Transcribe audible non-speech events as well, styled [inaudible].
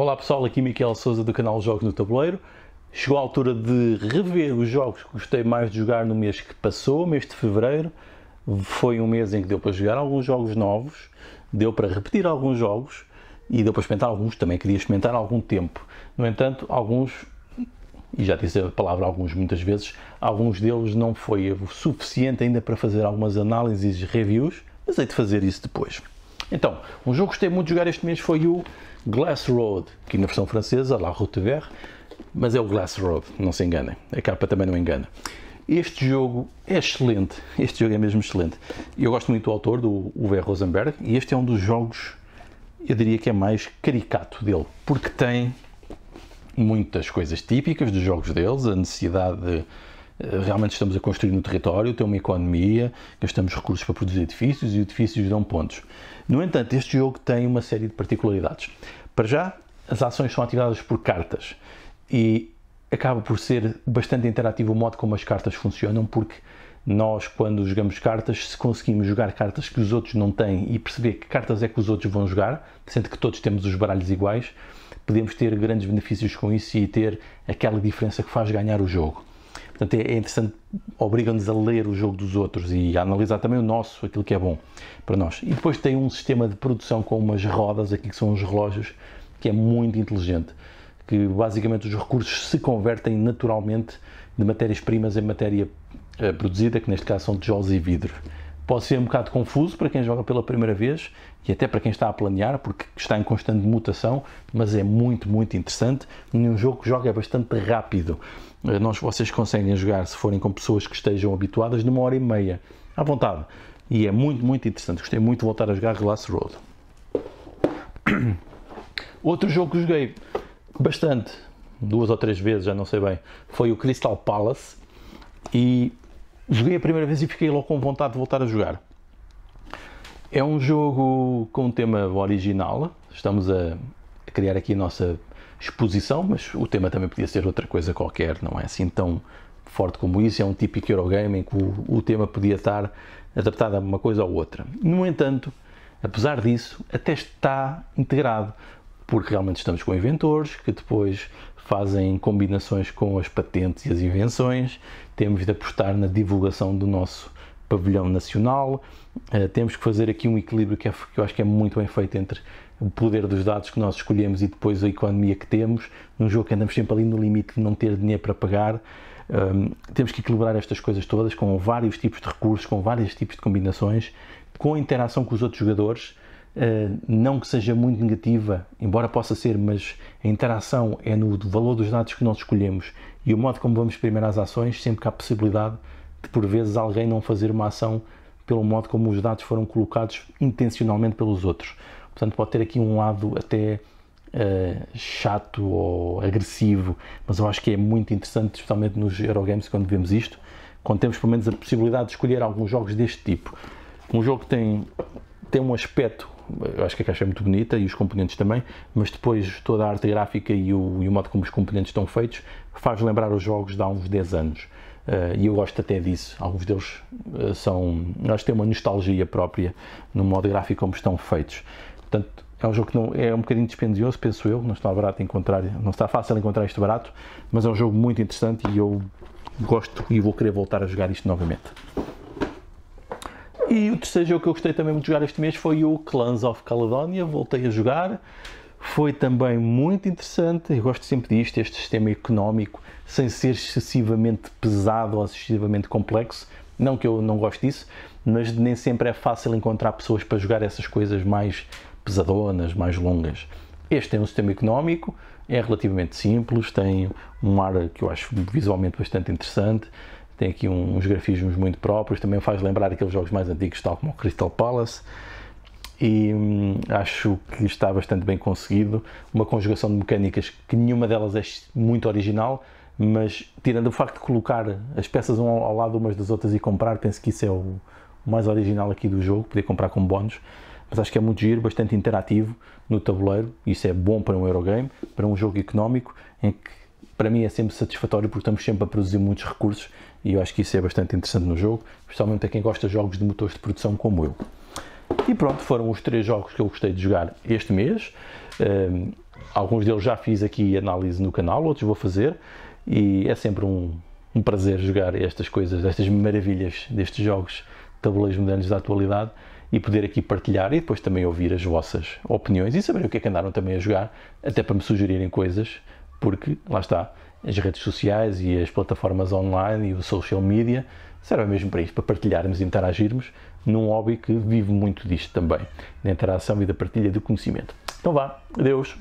Olá pessoal, aqui Miquel Souza do canal Jogos no Tabuleiro. Chegou a altura de rever os jogos que gostei mais de jogar no mês que passou, mês de Fevereiro. Foi um mês em que deu para jogar alguns jogos novos, deu para repetir alguns jogos e deu para experimentar alguns, também queria experimentar algum tempo. No entanto, alguns, e já disse a palavra alguns muitas vezes, alguns deles não foi o suficiente ainda para fazer algumas análises e reviews, mas hei de fazer isso depois. Então, um jogo que gostei muito de jogar este mês foi o Glass Road, que na versão francesa, La Route Vert, mas é o Glass Road, não se enganem. A capa também não engana. Este jogo é excelente, este jogo é mesmo excelente. Eu gosto muito do autor, do Uwe Rosenberg, e este é um dos jogos, eu diria que é mais caricato dele, porque tem muitas coisas típicas dos jogos deles, a necessidade de realmente estamos a construir no território, tem uma economia, gastamos recursos para produzir edifícios e edifícios dão pontos. No entanto, este jogo tem uma série de particularidades. Para já, as ações são ativadas por cartas e acaba por ser bastante interativo o modo como as cartas funcionam, porque nós, quando jogamos cartas, se conseguimos jogar cartas que os outros não têm e perceber que cartas é que os outros vão jogar, sendo que todos temos os baralhos iguais, podemos ter grandes benefícios com isso e ter aquela diferença que faz ganhar o jogo. Portanto, é, é interessante, obriga-nos a ler o jogo dos outros e a analisar também o nosso, aquilo que é bom para nós. E depois tem um sistema de produção com umas rodas, aqui que são os relógios, que é muito inteligente, que basicamente os recursos se convertem naturalmente de matérias-primas em matéria uh, produzida, que neste caso são tijolos e vidro. Pode ser um bocado confuso para quem joga pela primeira vez e até para quem está a planear, porque está em constante mutação, mas é muito, muito interessante. Um jogo que joga é bastante rápido. Eh, nós, vocês conseguem jogar, se forem com pessoas que estejam habituadas, numa hora e meia, à vontade. E é muito, muito interessante. Gostei muito de voltar a jogar Glass Road. [coughs] Outro jogo que joguei bastante, duas ou três vezes, já não sei bem, foi o Crystal Palace. E joguei a primeira vez e fiquei logo com vontade de voltar a jogar. É um jogo com um tema original. Estamos a, criar aqui a nossa exposição, mas o tema também podia ser outra coisa qualquer, não é assim tão forte como isso. É um típico Eurogame em que o, o tema podia estar adaptado a uma coisa ou outra. No entanto, apesar disso, até está integrado, porque realmente estamos com inventores que depois fazem combinações com as patentes e as invenções, temos de apostar na divulgação do nosso pavilhão nacional, uh, temos que fazer aqui um equilíbrio que, é, que eu acho que é muito bem feito entre o poder dos dados que nós escolhemos e depois a economia que temos, num jogo que andamos sempre ali no limite de não ter dinheiro para pagar. Um, temos que equilibrar estas coisas todas com vários tipos de recursos, com vários tipos de combinações, com interação com os outros jogadores, não que seja muito negativa, embora possa ser, mas a interação é no valor dos dados que nós escolhemos e o modo como vamos exprimir as ações, sempre que há possibilidade de por vezes alguém não fazer uma ação pelo modo como os dados foram colocados intencionalmente pelos outros. Portanto, pode ter aqui um lado até uh, chato ou agressivo, mas eu acho que é muito interessante, especialmente nos Eurogames, quando vemos isto, quando temos pelo menos a possibilidade de escolher alguns jogos deste tipo. Um jogo que tem, tem um aspecto, eu acho que a caixa é muito bonita e os componentes também, mas depois toda a arte gráfica e o, e o modo como os componentes estão feitos faz lembrar os jogos de há uns 10 anos. Uh, e eu gosto até disso. Alguns deles uh, são. Que têm uma nostalgia própria no modo gráfico como estão feitos. Portanto, é um jogo que não, é um bocadinho dispendioso, penso eu, não está barato encontrar, não está fácil encontrar isto barato, mas é um jogo muito interessante e eu gosto e vou querer voltar a jogar isto novamente. E o terceiro jogo que eu gostei também muito de jogar este mês foi o Clans of Caledonia, voltei a jogar, foi também muito interessante, eu gosto sempre disto, este sistema económico, sem ser excessivamente pesado ou excessivamente complexo, não que eu não goste disso, mas nem sempre é fácil encontrar pessoas para jogar essas coisas mais pesadonas, mais longas. Este tem um sistema económico, é relativamente simples, tem um ar que eu acho visualmente bastante interessante, tem aqui uns grafismos muito próprios, também faz lembrar aqueles jogos mais antigos, tal como o Crystal Palace, e hum, acho que está bastante bem conseguido. Uma conjugação de mecânicas que nenhuma delas é muito original, mas tirando o facto de colocar as peças um ao lado umas das outras e comprar, penso que isso é o mais original aqui do jogo, poder comprar com bónus mas acho que é muito giro, bastante interativo no tabuleiro. Isso é bom para um Eurogame, para um jogo económico, em que para mim é sempre satisfatório porque estamos sempre a produzir muitos recursos e eu acho que isso é bastante interessante no jogo, especialmente a quem gosta de jogos de motores de produção como eu. E pronto, foram os três jogos que eu gostei de jogar este mês. Um, alguns deles já fiz aqui análise no canal, outros vou fazer. E é sempre um, um prazer jogar estas coisas, estas maravilhas destes jogos tabuleiros modernos da atualidade e poder aqui partilhar e depois também ouvir as vossas opiniões e saber o que é que andaram também a jogar, até para me sugerirem coisas, porque lá está, as redes sociais e as plataformas online e o social media servem mesmo para isto, para partilharmos e interagirmos num hobby que vive muito disto também, da interação e da partilha do conhecimento. Então vá, adeus!